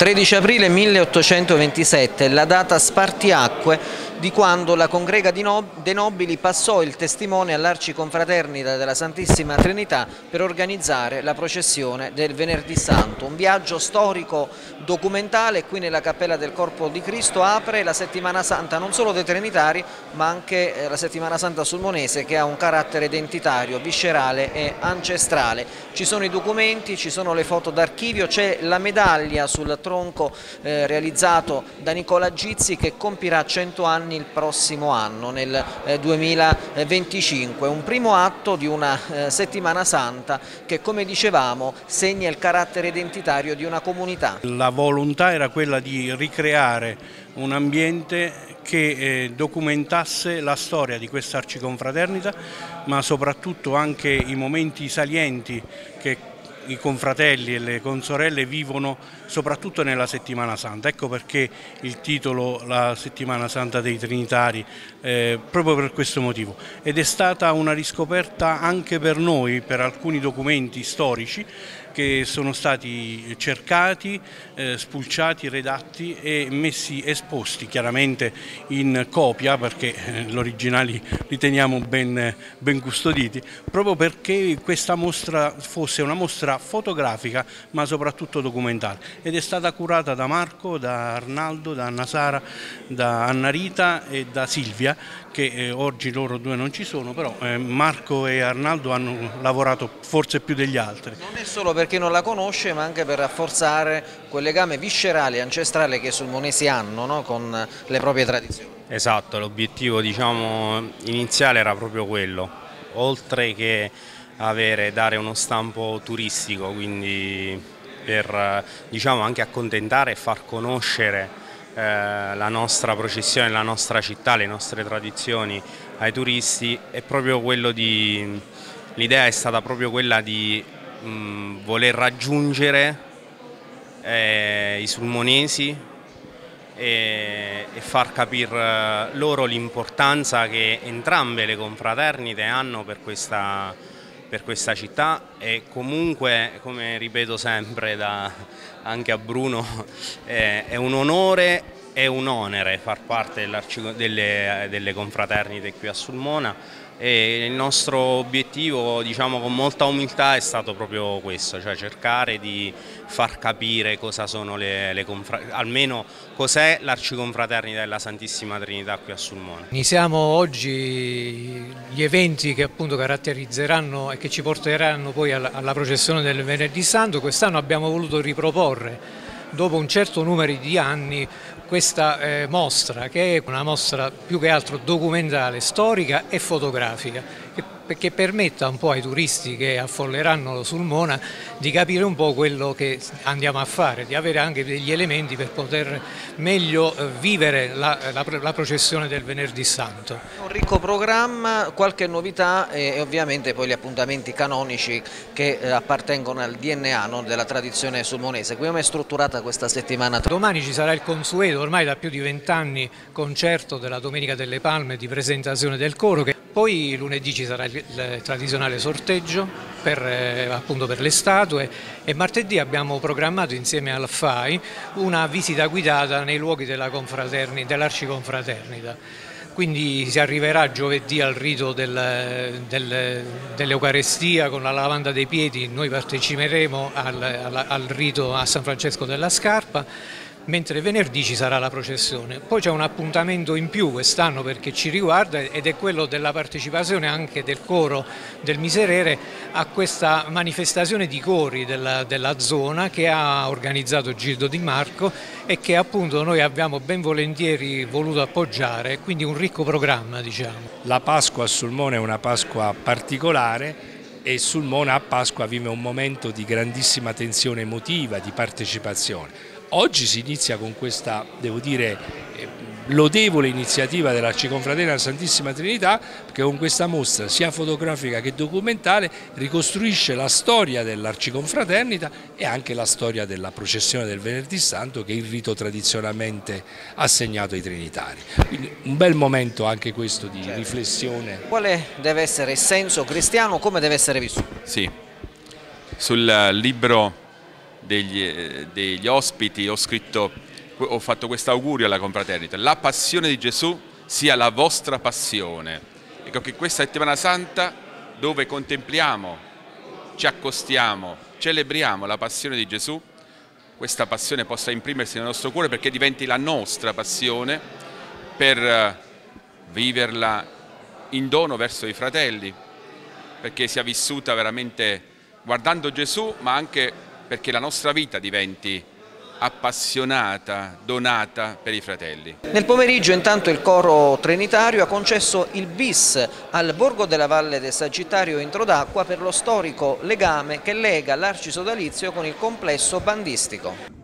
13 aprile 1827 la data spartiacque di quando la congrega dei nobili passò il testimone all'Arciconfraternita della Santissima Trinità per organizzare la processione del Venerdì Santo. Un viaggio storico documentale qui nella Cappella del Corpo di Cristo apre la settimana santa non solo dei Trinitari ma anche eh, la settimana santa sulmonese che ha un carattere identitario, viscerale e ancestrale. Ci sono i documenti, ci sono le foto d'archivio, c'è la medaglia sul tronco eh, realizzato da Nicola Gizzi che compirà 100 anni anni il prossimo anno, nel 2025. Un primo atto di una eh, settimana santa che, come dicevamo, segna il carattere identitario di una comunità. La volontà era quella di ricreare un ambiente che eh, documentasse la storia di questa arciconfraternita ma soprattutto anche i momenti salienti che i confratelli e le consorelle vivono soprattutto nella settimana santa, ecco perché il titolo La settimana santa dei Trinitari, eh, proprio per questo motivo. Ed è stata una riscoperta anche per noi, per alcuni documenti storici che sono stati cercati, eh, spulciati, redatti e messi esposti chiaramente in copia perché eh, gli originali li teniamo ben, ben custoditi, proprio perché questa mostra fosse una mostra fotografica ma soprattutto documentale ed è stata curata da Marco, da Arnaldo, da Anna Sara, da Anna Rita e da Silvia che eh, oggi loro due non ci sono, però eh, Marco e Arnaldo hanno lavorato forse più degli altri. Non è solo per chi non la conosce, ma anche per rafforzare quel legame viscerale e ancestrale che i sulmonesi hanno no? con le proprie tradizioni. Esatto, l'obiettivo diciamo, iniziale era proprio quello, oltre che avere, dare uno stampo turistico, quindi per diciamo, anche accontentare e far conoscere eh, la nostra processione, la nostra città, le nostre tradizioni ai turisti è proprio quello di l'idea è stata proprio quella di mh, voler raggiungere eh, i sulmonesi e, e far capire loro l'importanza che entrambe le confraternite hanno per questa, per questa città. E comunque, come ripeto sempre da, anche a Bruno, è, è un onore e un onere far parte delle, delle confraternite qui a Sulmona e il nostro obiettivo diciamo con molta umiltà è stato proprio questo, cioè cercare di far capire cosa sono le, le almeno cos'è l'arciconfraternita della Santissima Trinità qui a Sulmona. Iniziamo oggi gli eventi che appunto caratterizzeranno e che ci porteranno poi alla, alla processione del Venerdì Santo, quest'anno abbiamo voluto riproporre dopo un certo numero di anni questa eh, mostra che è una mostra più che altro documentale, storica e fotografica che permetta un po' ai turisti che affolleranno sul Mona di capire un po' quello che andiamo a fare, di avere anche degli elementi per poter meglio eh, vivere la, la, la processione del Venerdì Santo. Un ricco programma, qualche novità e, ovviamente poi gli appuntamenti canonici che eh, appartengono al DNA no, della tradizione sulmonese. Come è strutturata questa settimana? Domani ci sarà il consueto, ormai da più di vent'anni, concerto della Domenica delle Palme di presentazione del coro. Che poi lunedì ci sarà il tradizionale sorteggio per, eh, appunto per le statue e martedì abbiamo programmato insieme al FAI una visita guidata nei luoghi dell'Arciconfraternita. Quindi si arriverà giovedì al rito del, del, dell'Eucarestia con la lavanda dei piedi, noi parteciperemo al, al, al rito a San Francesco della Scarpa mentre venerdì ci sarà la processione. Poi c'è un appuntamento in più quest'anno perché ci riguarda ed è quello della partecipazione anche del coro del Miserere a questa manifestazione di cori della, della zona che ha organizzato Gildo Di Marco e che appunto noi abbiamo ben volentieri voluto appoggiare, quindi un ricco programma diciamo. La Pasqua a Sulmone è una Pasqua particolare e Sulmona a Pasqua vive un momento di grandissima tensione emotiva, di partecipazione Oggi si inizia con questa, devo dire, eh, lodevole iniziativa dell'Arciconfraternita Santissima Trinità che con questa mostra sia fotografica che documentale ricostruisce la storia dell'Arciconfraternita e anche la storia della processione del Venerdì Santo che è il rito tradizionalmente assegnato ai Trinitari. Quindi un bel momento anche questo di certo. riflessione. Quale deve essere il senso cristiano, come deve essere vissuto? Sì, sul libro degli, eh, degli ospiti ho, scritto, ho fatto questo augurio alla confraternita, la passione di Gesù sia la vostra passione. Ecco che questa settimana santa dove contempliamo, ci accostiamo, celebriamo la passione di Gesù, questa passione possa imprimersi nel nostro cuore perché diventi la nostra passione per eh, viverla in dono verso i fratelli, perché sia vissuta veramente guardando Gesù, ma anche perché la nostra vita diventi appassionata, donata per i fratelli. Nel pomeriggio intanto il coro trinitario ha concesso il bis al Borgo della Valle del Sagittario Intro d'Acqua per lo storico legame che lega l'Arcisodalizio con il complesso bandistico.